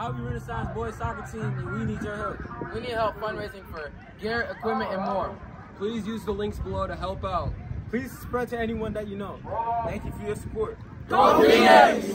Albion Renaissance boys soccer team, and we need your help. We need help fundraising for gear, equipment, and more. Please use the links below to help out. Please spread to anyone that you know. Thank you for your support. Go Phoenix!